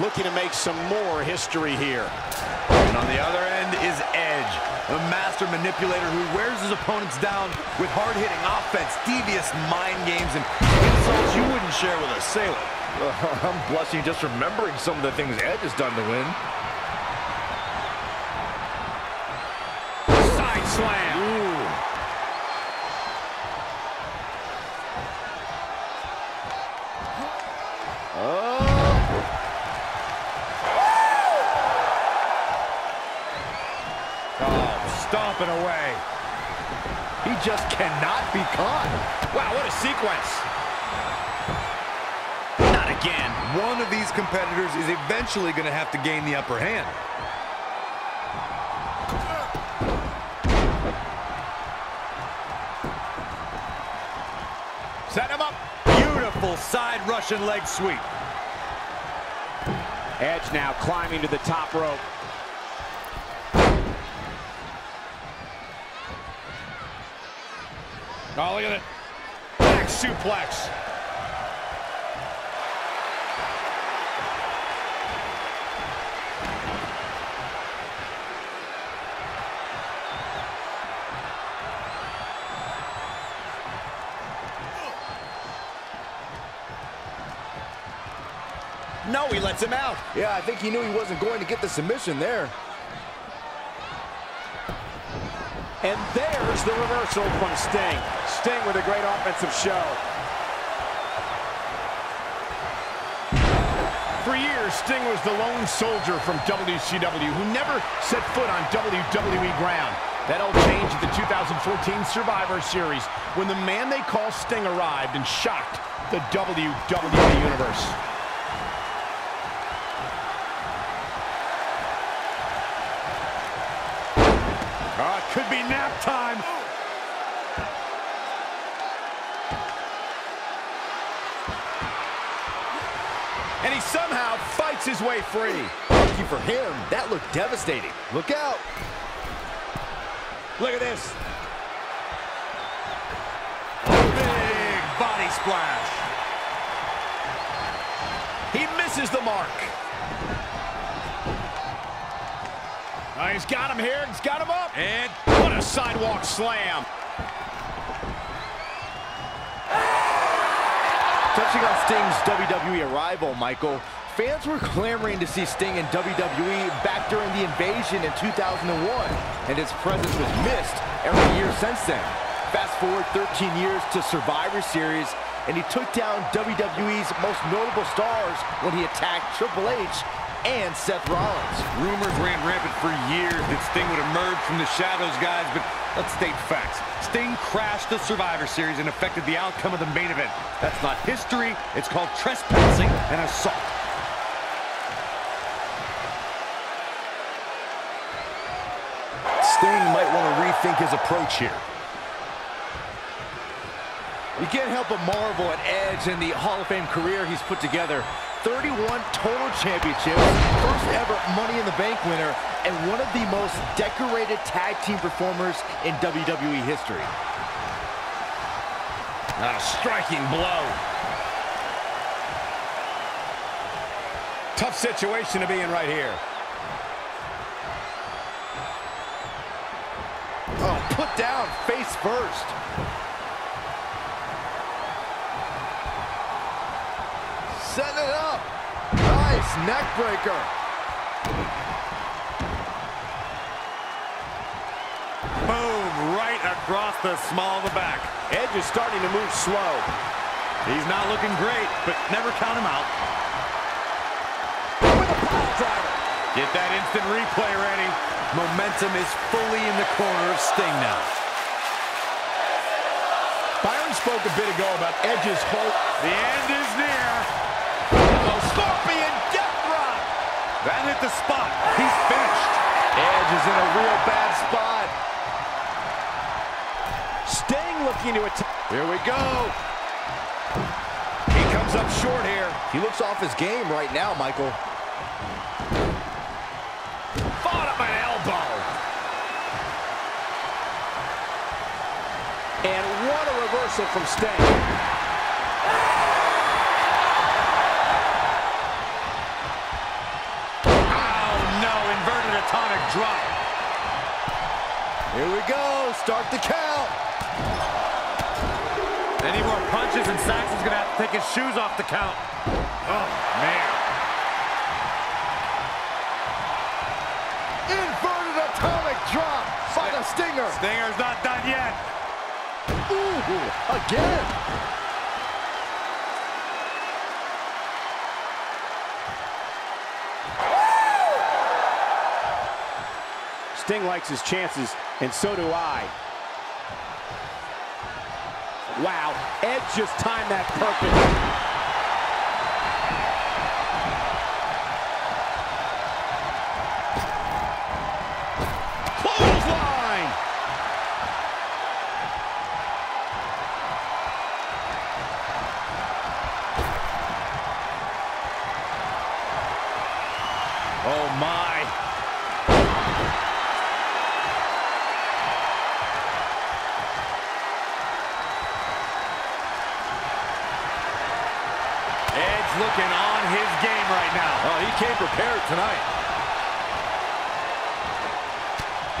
looking to make some more history here. And on the other end is Edge, a master manipulator who wears his opponents down with hard-hitting offense, devious mind games, and insults you wouldn't share with a sailor. Uh, I'm blushing just remembering some of the things Edge has done to win. Side slam. Away. He just cannot be caught. Wow, what a sequence. Not again. One of these competitors is eventually going to have to gain the upper hand. Set him up. Beautiful side Russian leg sweep. Edge now climbing to the top rope. Oh, look at it. Back suplex. No, he lets him out. Yeah, I think he knew he wasn't going to get the submission there. And there's the reversal from Sting. Sting with a great offensive show. For years, Sting was the lone soldier from WCW who never set foot on WWE ground. That all changed at the 2014 Survivor Series when the man they call Sting arrived and shocked the WWE Universe. Could be nap time. And he somehow fights his way free. Lucky for him, that looked devastating. Look out. Look at this. Big body splash. He misses the mark. Oh, he's got him here. He's got him up. And What a sidewalk slam. Touching on Sting's WWE arrival, Michael, fans were clamoring to see Sting in WWE back during the invasion in 2001, and his presence was missed every year since then. Fast forward 13 years to Survivor Series, and he took down WWE's most notable stars when he attacked Triple H and Seth Rollins. rumors ran rampant for years that Sting would emerge from the shadows, guys, but let's state facts. Sting crashed the Survivor Series and affected the outcome of the main event. That's not history. It's called trespassing and assault. Sting might want to rethink his approach here. You can't help but marvel at Edge and the Hall of Fame career he's put together. 31 total championships, first ever Money in the Bank winner, and one of the most decorated tag team performers in WWE history. A striking blow. Tough situation to be in right here. Oh, put down face first. Nice neck breaker. Boom, right across the small of the back. Edge is starting to move slow. He's not looking great, but never count him out. With a pile driver. Get that instant replay ready. Momentum is fully in the corner of Sting now. Byron spoke a bit ago about Edge's hope. The end is near. A scorpion death drop. That hit the spot. He's finished. Edge is in a real bad spot. Sting looking to attack. Here we go. He comes up short here. He looks off his game right now, Michael. Fought up an elbow. And what a reversal from Sting. Atomic drop. Here we go. Start the count. Any more punches and Saxton's going to have to take his shoes off the count. Oh, man. Inverted atomic drop by the Stinger. Stinger's not done yet. Ooh, again. Sting likes his chances, and so do I. Wow, Edge just timed that perfect. Oh, my. Looking on his game right now. Oh, he came prepared tonight.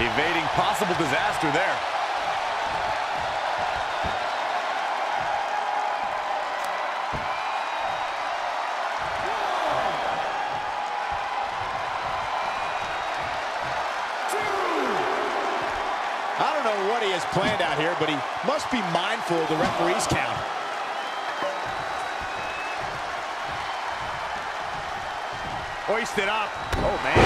Evading possible disaster there. I don't know what he has planned out here, but he must be mindful of the referee's count. Hoisted up. Oh, man.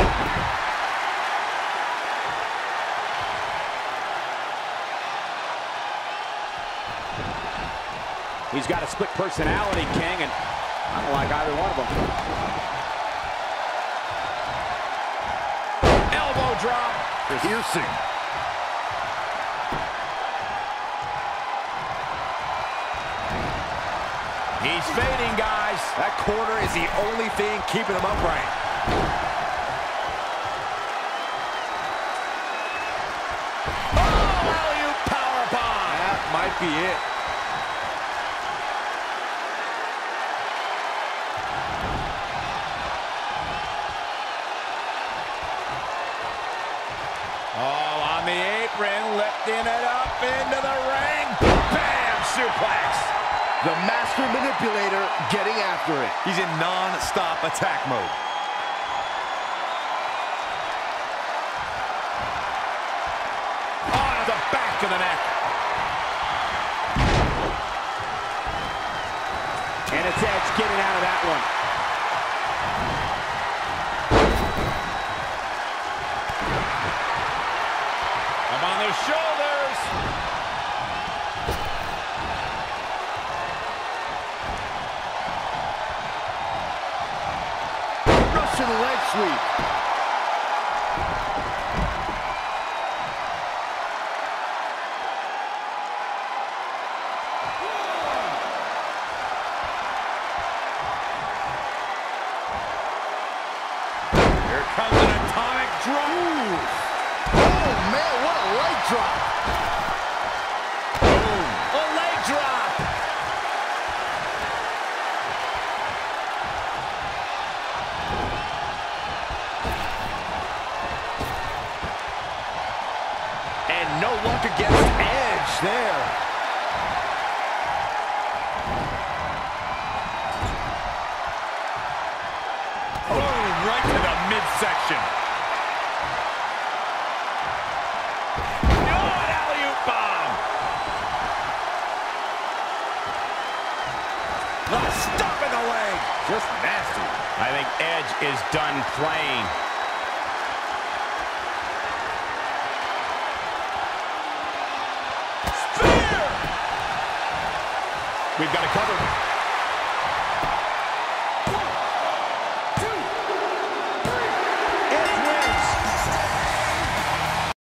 He's got a split personality, King, and I don't like either one of them. Elbow drop. Piercing. He's fading, guys. That corner is the only thing keeping him upright. Oh, alley-oop powerbomb. That might be it. Oh, on the apron, lifting it up into the ring. Bam! Suplex. The master manipulator getting after it. He's in non-stop attack mode. On the back of the neck. And it's Edge getting out of that one. Up on their shoulders. Russian against Edge there. Boom, right to the midsection. Oh, an alley-oop bomb. The stop in the leg. Just nasty. I think Edge is done playing. We've got it covered.